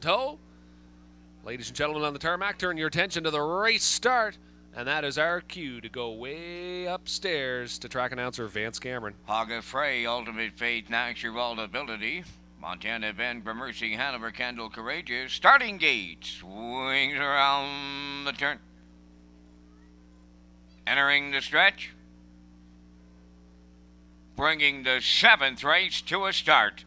tow. Ladies and gentlemen on the tarmac, turn your attention to the race start. And that is our cue to go way upstairs to track announcer Vance Cameron. Haga Frey, Ultimate Faith, Natural Ability. Montana Ben, Gramercy, Hanover, Kendall, Courageous. Starting gate. Swings around the turn. Entering the stretch. Bringing the seventh race to a start.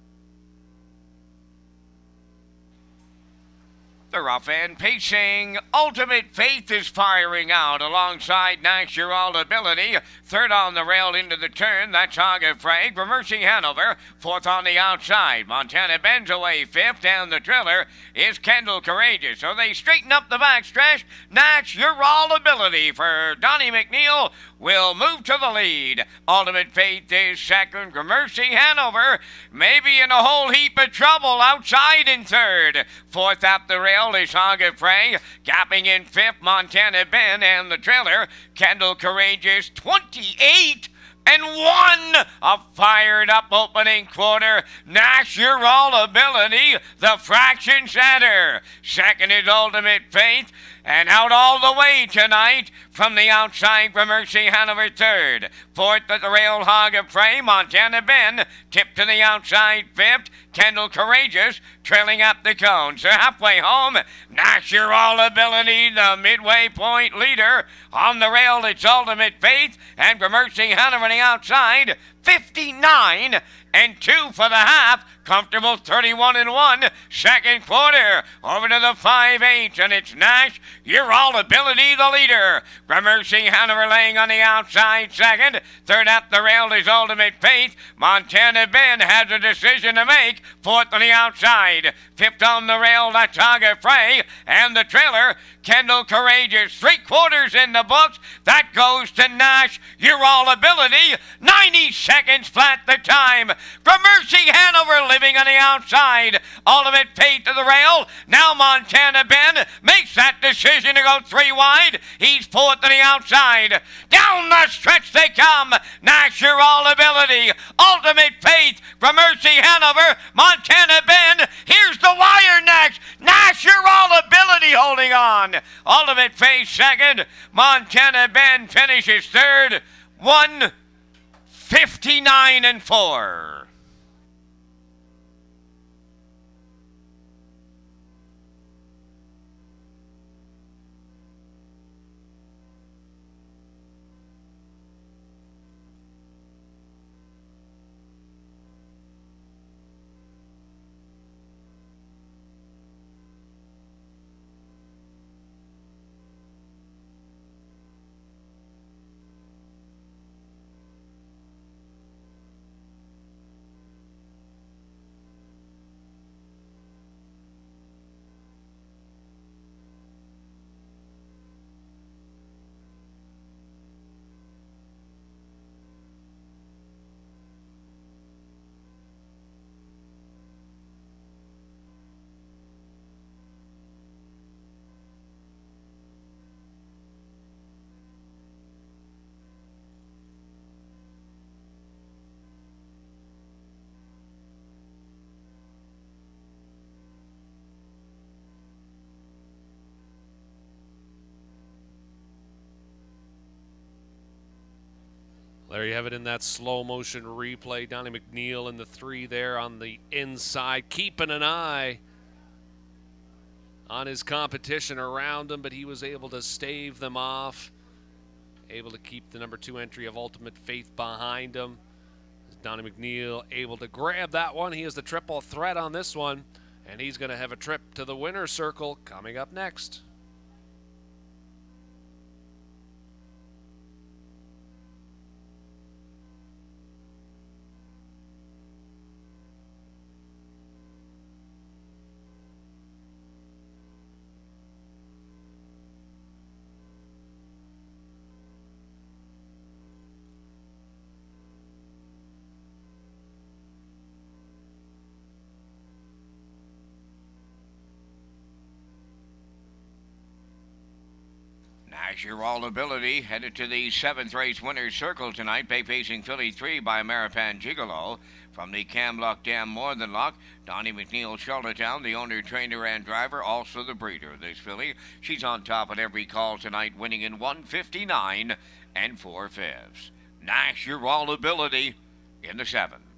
The rough end pacing. Ultimate Faith is firing out alongside Natural Ability. Third on the rail into the turn. That's Haga Frey. Gramercy Hanover. Fourth on the outside. Montana bends away fifth. And the trailer is Kendall Courageous. So they straighten up the backstretch. Natural Ability for Donnie McNeil will move to the lead. Ultimate Faith is second. Gramercy Hanover maybe in a whole heap of trouble outside in third. Fourth up the rail is Haga Frey, gapping in fifth, Montana Ben, and the trailer, Kendall Courageous, 28 and one. A fired up opening quarter. Natural ability, the fraction center. Second is Ultimate Faith. And out all the way tonight from the outside, Gramercy Hanover third. Fourth at the rail, Haga Frey, Montana Ben. Tip to the outside, fifth. Kendall Courageous trailing up the cone. So halfway home, Natural Ability, the midway point leader. On the rail, it's Ultimate Faith and Gramercy Hanover on the outside. 59 and 2 for the half. Comfortable 31 and 1. Second quarter. Over to the 5 8. And it's Nash. Your all ability, the leader. Gramercy Hanover laying on the outside second. Third up the rail is Ultimate Faith. Montana Ben has a decision to make. Fourth on the outside. Fifth on the rail, that's Haga Frey. And the trailer, Kendall Courageous. Three quarters in the books. That goes to Nash. Your all ability. 90 seconds flat the time. Gramercy Hanover living on the outside. Ultimate Faith to the rail. Now Montana Ben makes that decision to go three wide. He's fourth on the outside. Down the stretch they come. Your all ability. Ultimate Faith. Gramercy Hanover. Montana Ben. Here's the wire next. Your all ability holding on. Ultimate Faith second. Montana Ben finishes third. One. 59 and 4. There you have it in that slow motion replay. Donnie McNeil in the three there on the inside, keeping an eye on his competition around him, but he was able to stave them off. Able to keep the number two entry of Ultimate Faith behind him. Donnie McNeil able to grab that one. He is the triple threat on this one, and he's going to have a trip to the winner's circle coming up next. Natural Ability headed to the seventh race winner's circle tonight. Bay Pacing Filly 3 by Marapan Gigolo. From the Camluck Dam More Than Luck, Donnie McNeil Charlottetown, the owner, trainer, and driver, also the breeder of this filly. She's on top at every call tonight, winning in 159 and 4 fifths. Natural Ability in the seventh.